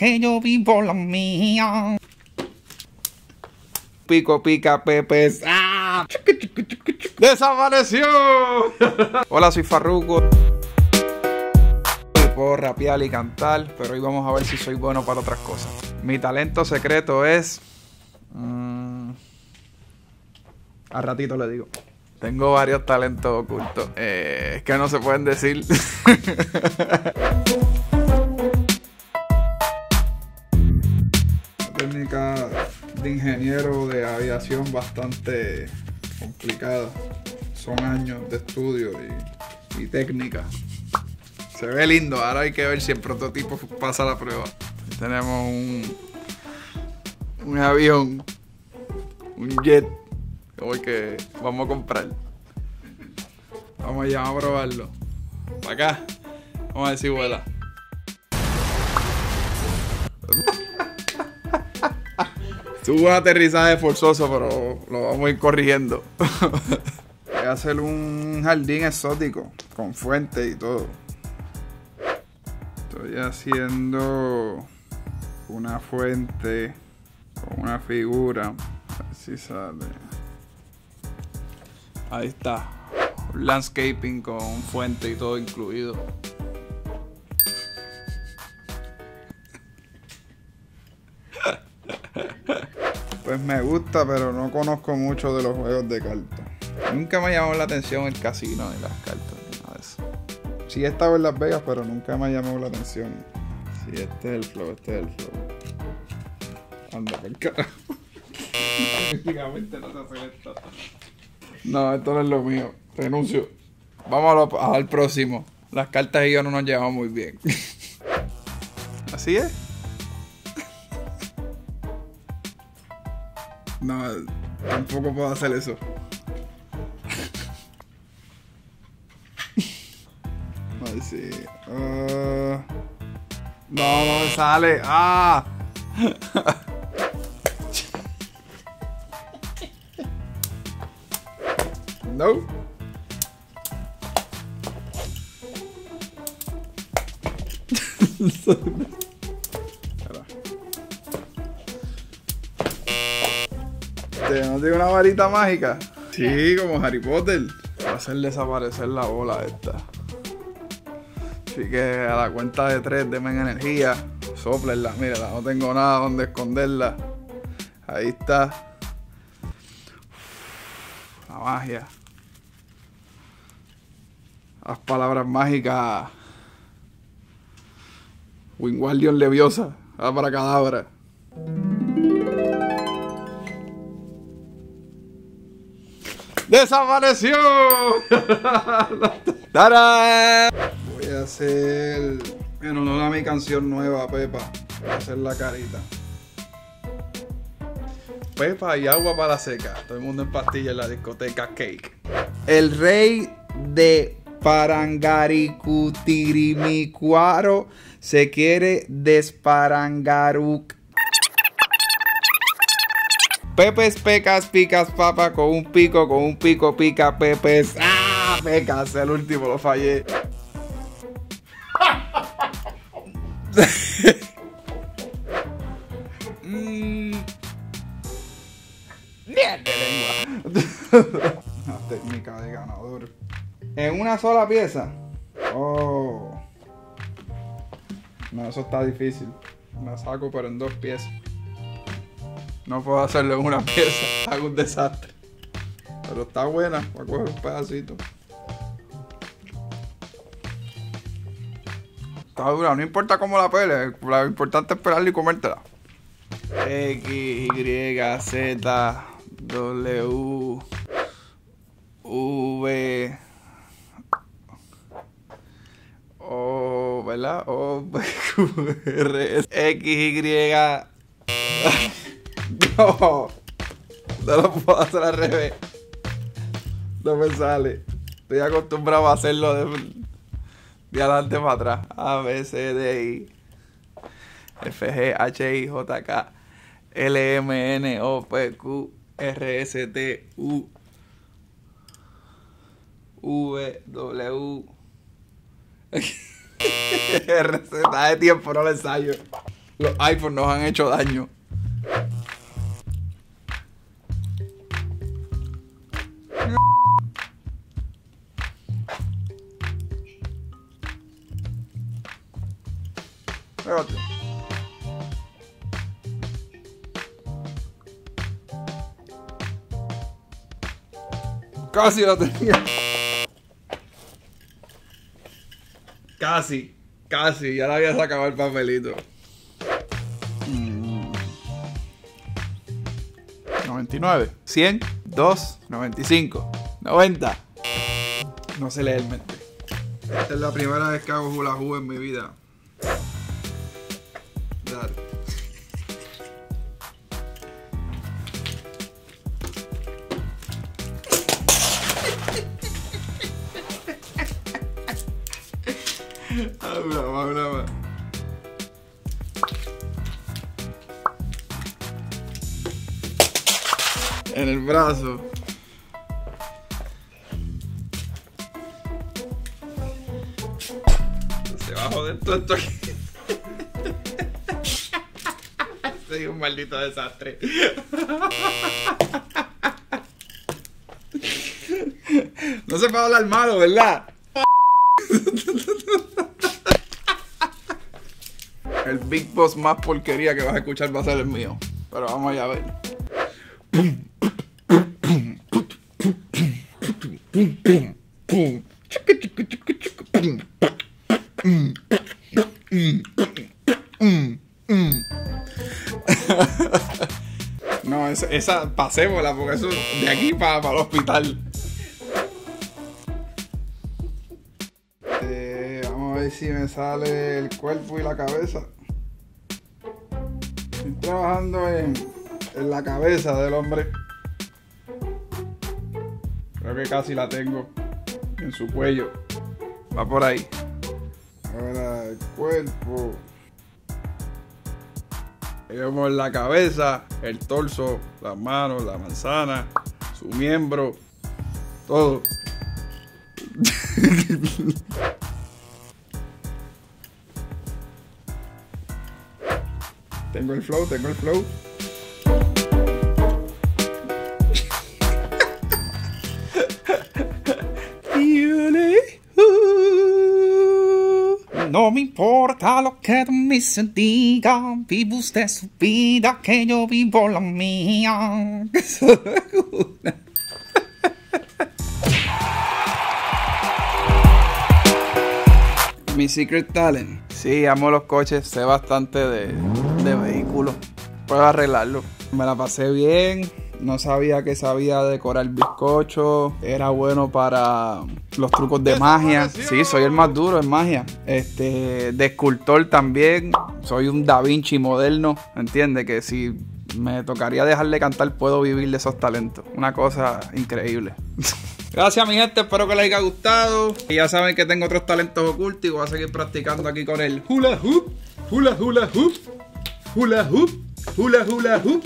que yo vivo la mía. Pico, pica, pepes. ¡Ah! ¡Desapareció! Hola, soy Farruko. Puedo rapear y cantar, pero hoy vamos a ver si soy bueno para otras cosas. Mi talento secreto es. mm, a ratito le digo. Tengo varios talentos ocultos. Eh, que no se pueden decir. técnica de ingeniero de aviación bastante complicada. Son años de estudio y, técnica. Se ve lindo. Ahora hay que ver si el prototipo pasa la prueba. Tenemos un, un avión, un jet, que vamos a comprar. Vamos allá, a probarlo. Para acá. Vamos a ver si vuela. Tuvo un aterrizaje forzoso, pero lo vamos a ir corrigiendo. Voy a hacer un jardín exótico, con fuente y todo. Estoy haciendo una fuente con una figura. A ver si sale. Ahí está. Landscaping con fuente y todo incluido. Pues me gusta, pero no conozco mucho de los juegos de cartas. Nunca me llamó la atención el casino ni las cartas ni nada de eso. Sí he estado en Las Vegas, pero nunca me llamó la atención. Sí, este es el flow, este es el flow. Anda, por carajo. No se hace esto. No, esto no es lo mío. Renuncio. Vamos al próximo. Las cartas y yo no nos llevamos muy bien. Así es. No, tampoco puedo hacer eso. Ver si. ah, no, no me sale. ¡Ah! no. Te- ¿No tiene una varita mágica? Sí, como Harry Potter. Va a hacer desaparecer la bola esta. Así que a la cuenta de tres, denme energía. Soplenla, mírala, no tengo nada donde esconderla. Ahí está. La magia. Las palabras mágicas. Wingardium Leviosa. Abracadabra. ¡Desapareció! ¡Tarán! Voy a hacer en honor a mi canción nueva, Pepa. Voy a hacer la carita. Pepa y agua para la seca. Todo el mundo en pastillas en la discoteca Cake. El rey de Parangaricutirimikuaro se quiere desparangaruk. Pepes, pecas, picas, papa, con un pico, con un pico, pica, pepes. ¡Ah! Pecas, el último lo fallé. Mm. Bien de lengua. Una técnica de ganador. En una sola pieza. Oh. No, eso está difícil. Me saco, pero en dos piezas. No puedo hacerlo en una pieza. Hago un desastre. Pero está buena. Voy a coger un pedacito. Está dura. No importa cómo la pele. Lo importante es esperarla y comértela. X, Y, Z, W, V, O, ¿verdad? O, Q, R, X, Y. No, no lo puedo hacer al revés. No me sale. Estoy acostumbrado a hacerlo de, de adelante para atrás. A, B, C, D, I. F, G, H, I, J, K, L, M, N, O, P, Q, R, S, T, U, V, W, R, Z, de tiempo, no lo ensayo. Los iPhones nos han hecho daño. Espérate. Casi la tenía. Casi, casi, ya la había sacado el papelito. Mm. 99, 100, 2, 95, 90. No se lee el mente. Esta es la primera vez que hago hula hoop en mi vida. Dale. Habla más, habla más. En el brazo. Se va a joder todo esto aquí. Soy un maldito desastre. No se puede hablar malo, ¿verdad? El Big Boss más porquería que vas a escuchar va a ser el mío. Pero vamos allá a ver. No, esa, esa pasémosla porque eso de aquí para el hospital. Eh, vamos a ver si me sale el cuerpo y la cabeza. Estoy trabajando en, en la cabeza del hombre. Creo que casi la tengo en su cuello. Va por ahí. Ahora el cuerpo. Vemos la cabeza, el torso, las manos, la manzana, su miembro, todo. tengo el flow, tengo el flow. No me importa lo que me digas, vive usted su vida, que yo vivo la mía. Mi secret talent. Sí, amo los coches, sé bastante de, de vehículos. Puedo arreglarlo. Me la pasé bien. No sabía que sabía decorar bizcocho. Era bueno para los trucos de magia. Sí, soy el más duro en magia. Este, de escultor también. Soy un Da Vinci moderno. ¿Entiendes? Que si me tocaría dejarle cantar, puedo vivir de esos talentos. Una cosa increíble. Gracias mi gente, espero que les haya gustado. Y ya saben que tengo otros talentos ocultos y voy a seguir practicando aquí con el hula hoop, hula hula hoop, hula hoop, hula hula hoop.